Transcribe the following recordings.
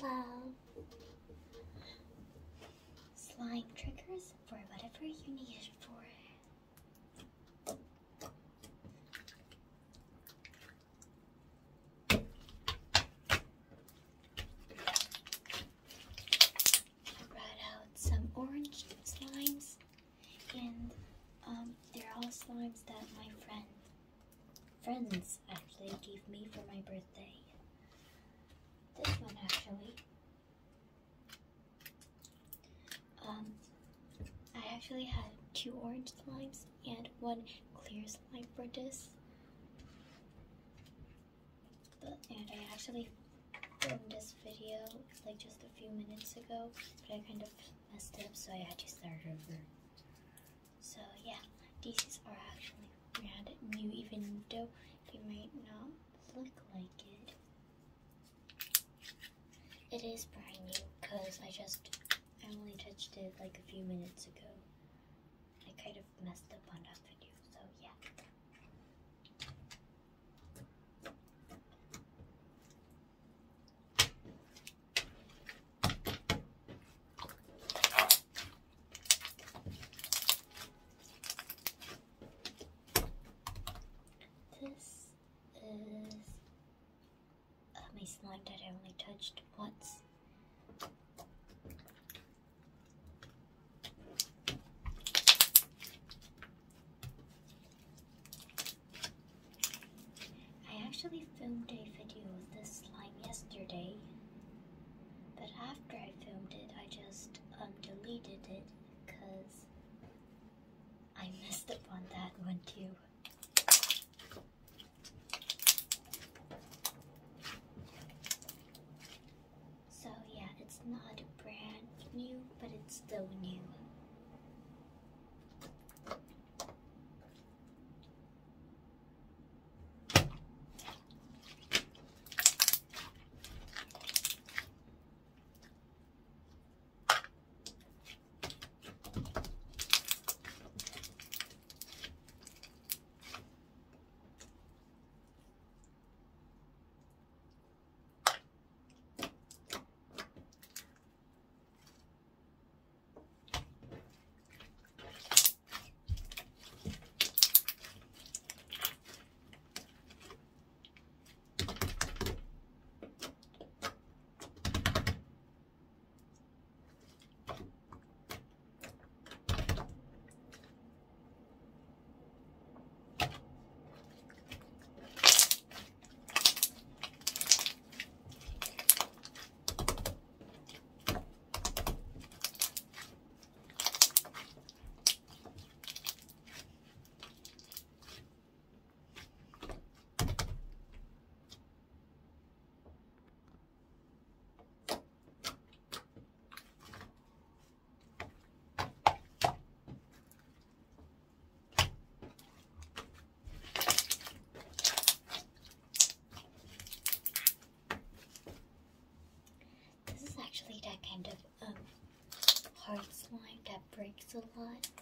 Slime triggers for whatever you need it for. I brought out some orange slimes, and um, they're all slimes that my friend, friends actually gave me for my birthday. This one actually. Um, I actually had two orange slimes and one clear slime for this. But, and I actually filmed this video like just a few minutes ago, but I kind of messed up, so I had to start over. So yeah, these are actually brand new, even though they might not look like it. It is brand new because I just I only touched it like a few minutes ago. Kind of messed up on that video, so yeah. This is uh, my slime that I only touched once. I actually filmed a video of this slime yesterday, but after I filmed it, I just um, deleted it because I messed up on that one too. So yeah, it's not brand new, but it's still new. This is actually that kind of um hard slime that breaks a lot.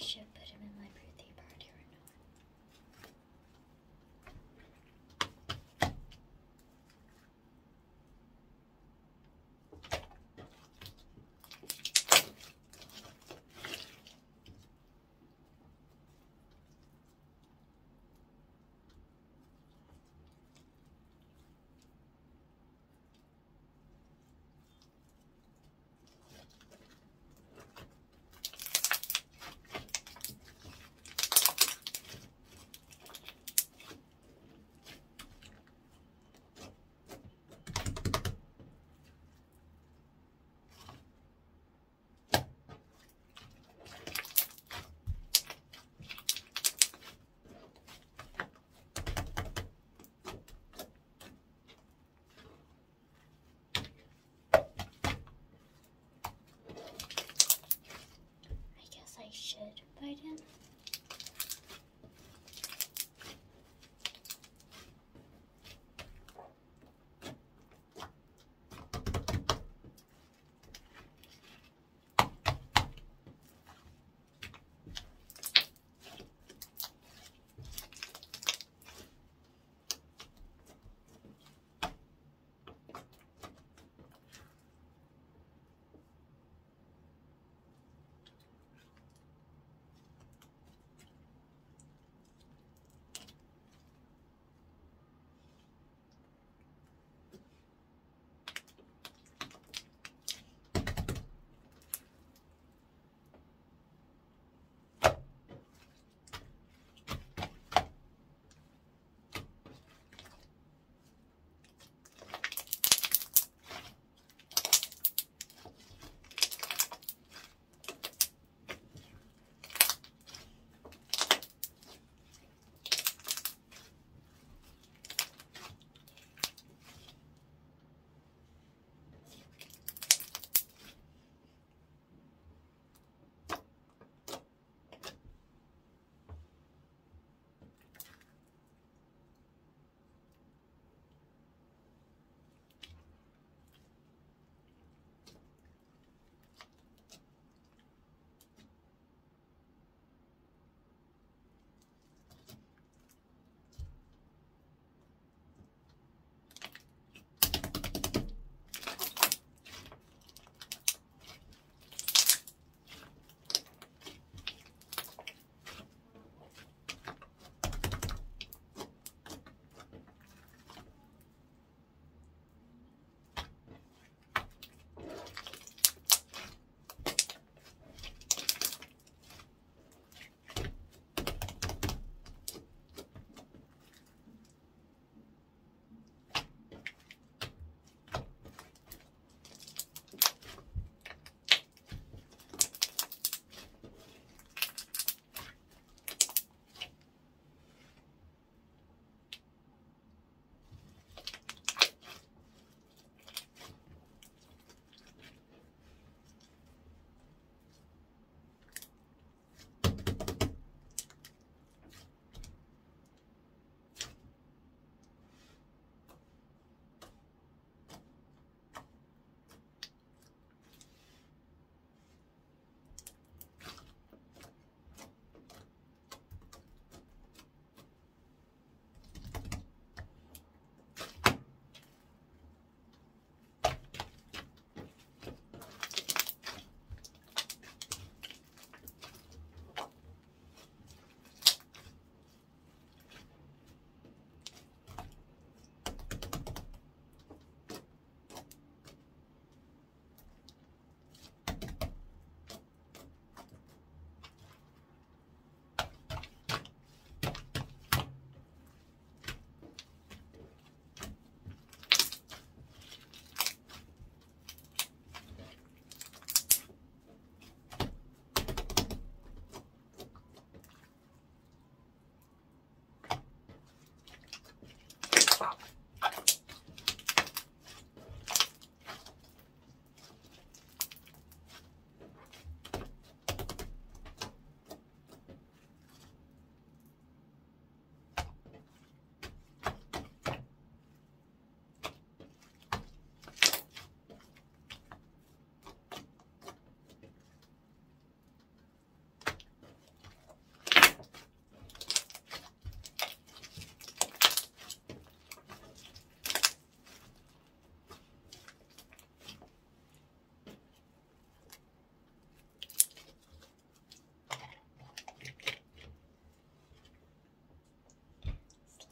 I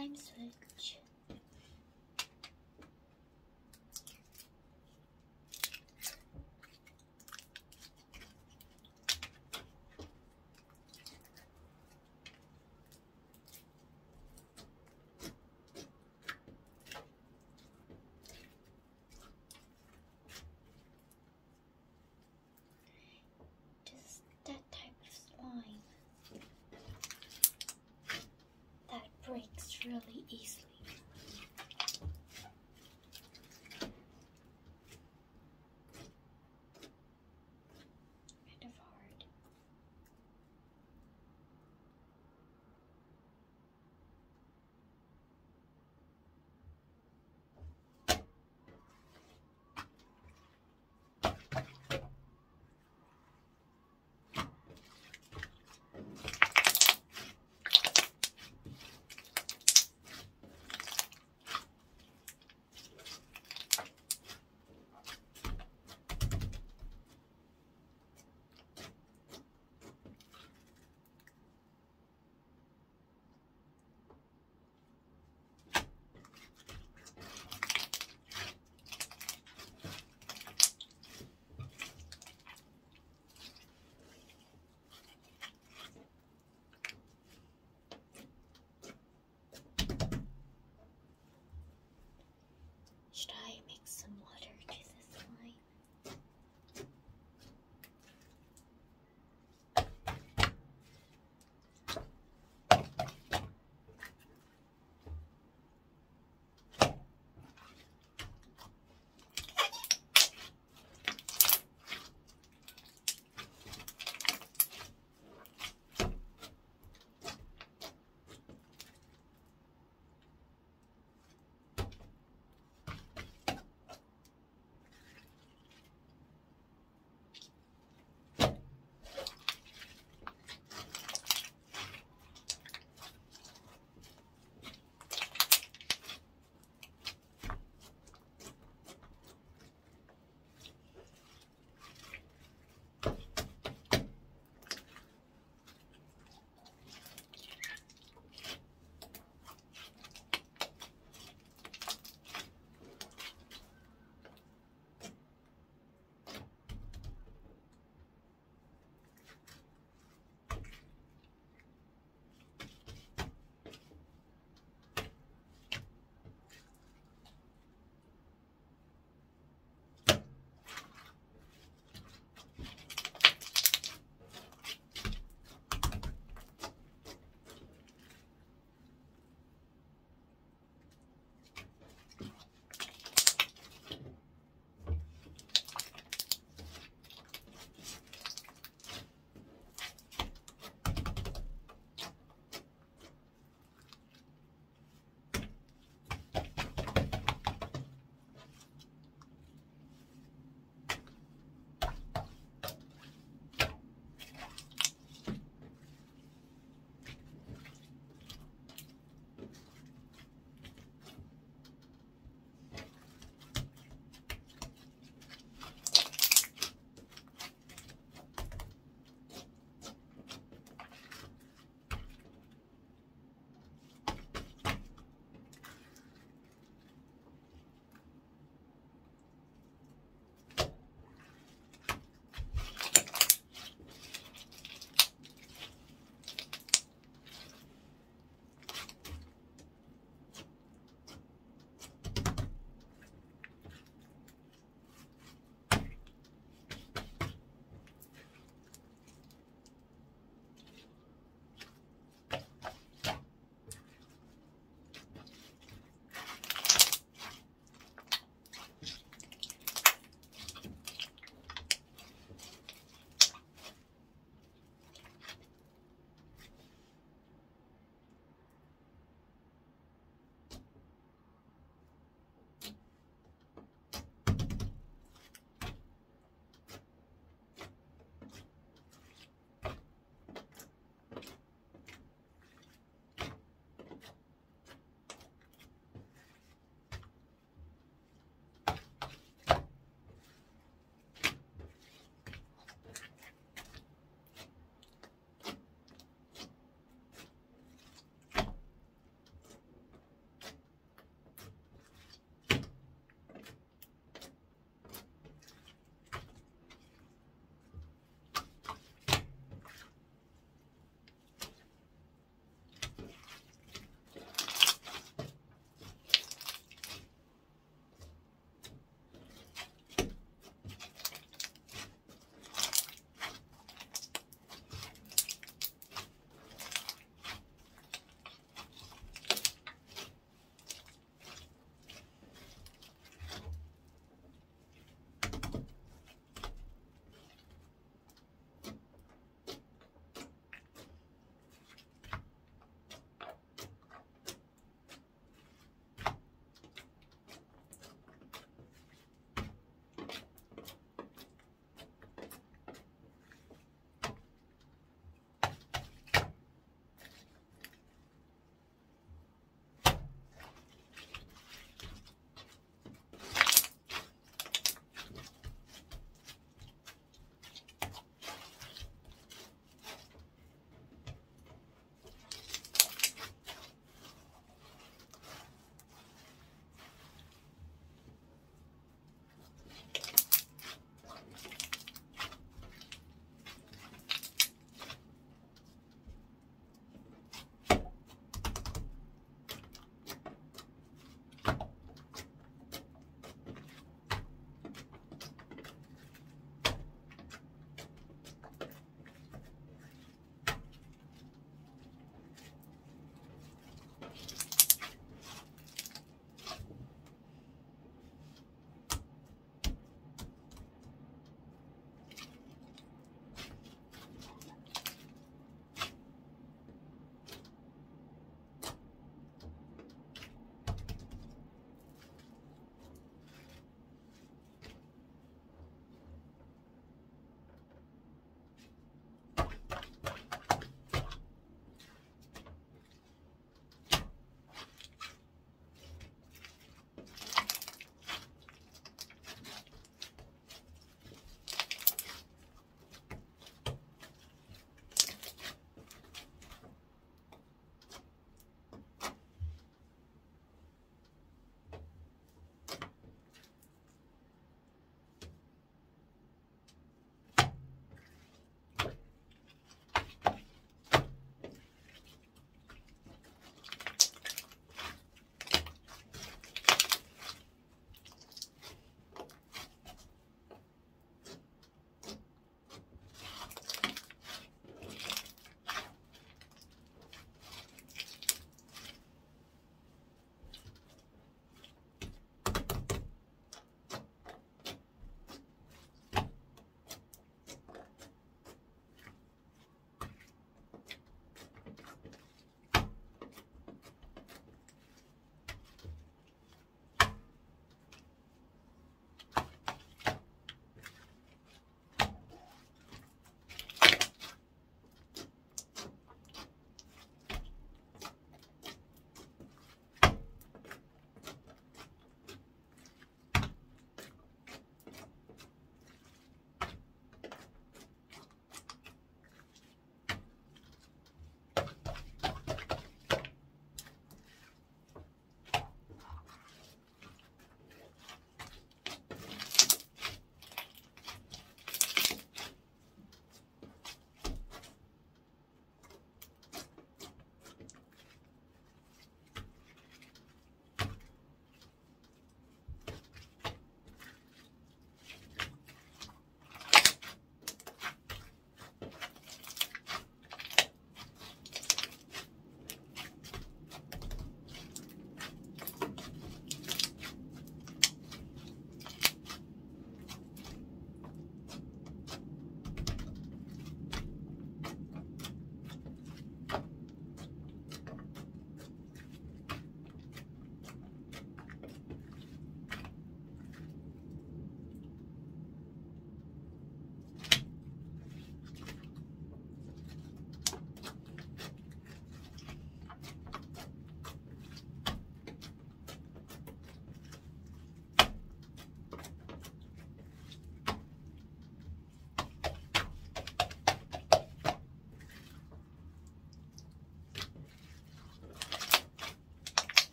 Slime switch. Just that type of slime that breaks really easily.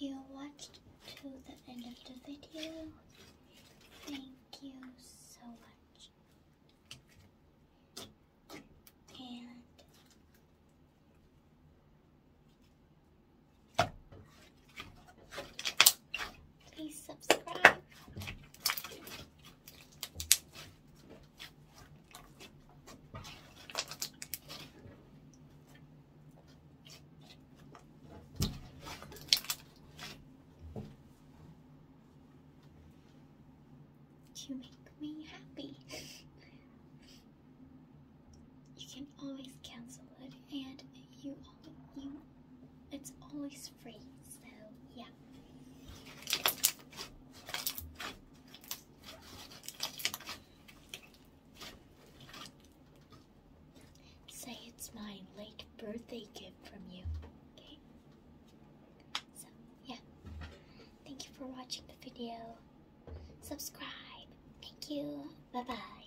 you watched to the end of the video. Birthday gift from you. Okay. So yeah. Thank you for watching the video. Subscribe. Thank you. Bye bye.